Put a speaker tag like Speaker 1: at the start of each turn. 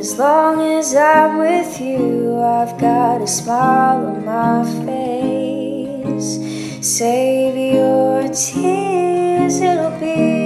Speaker 1: As long as I'm with you, I've got a smile on my face. Save your tears, it'll be